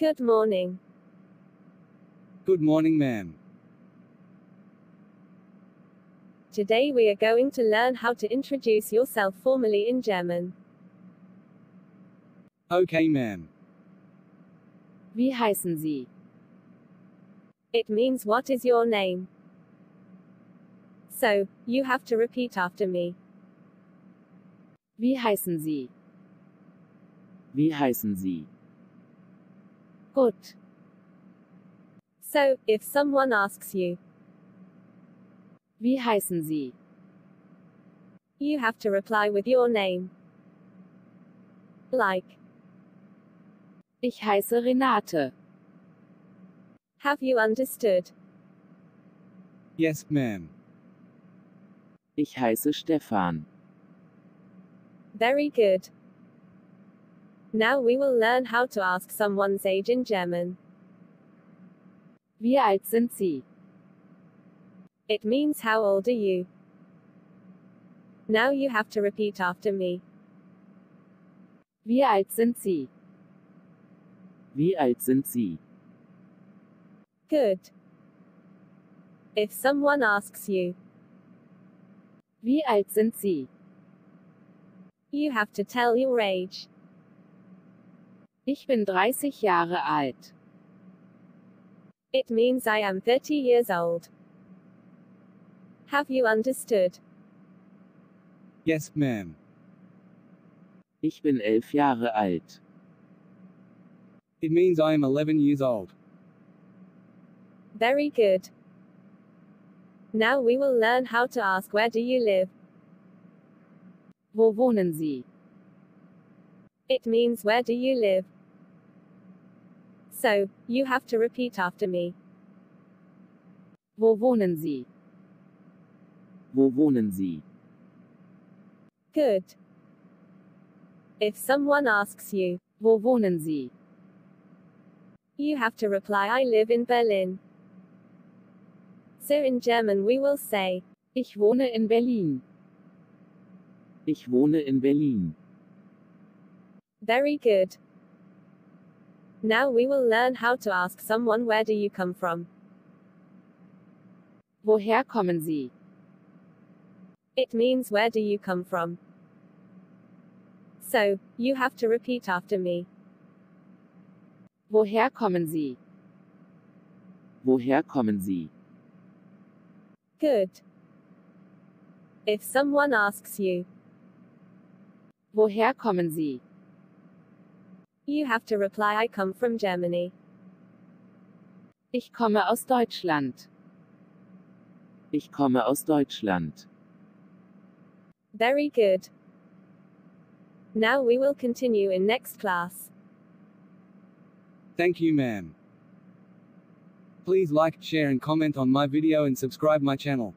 Good morning. Good morning, ma'am. Today we are going to learn how to introduce yourself formally in German. Okay, ma'am. Wie heißen Sie? It means what is your name? So, you have to repeat after me. Wie heißen Sie? Wie heißen Sie? Gut. So, if someone asks you, Wie heißen Sie? you have to reply with your name. Like, Ich heiße Renate. have you understood? Yes, ma'am. Ich heiße Stefan. Very good. Now we will learn how to ask someone's age in German. Wie alt sind Sie? It means how old are you? Now you have to repeat after me. Wie alt sind Sie? Wie alt sind Sie? Good. If someone asks you, Wie alt sind Sie? you have to tell your age. Ich bin 30 Jahre alt. It means I am 30 years old. Have you understood? Yes, ma'am. Ich bin elf Jahre alt. It means I am 11 years old. Very good. Now we will learn how to ask where do you live? Wo wohnen Sie? It means where do you live? So, you have to repeat after me. Wo wohnen Sie? Wo wohnen Sie? Good. If someone asks you, Wo wohnen Sie? you have to reply I live in Berlin. So in German we will say, Ich wohne in Berlin. Ich wohne in Berlin. very good. Now we will learn how to ask someone where do you come from? Woher kommen Sie? It means where do you come from? So, you have to repeat after me. Woher kommen Sie? Woher kommen Sie? Good. If someone asks you, Woher kommen Sie? You have to reply I come from Germany. Ich komme aus Deutschland. Ich komme aus Deutschland. Very good. Now we will continue in next class. Thank you, ma'am. Please like, share and comment on my video and subscribe my channel.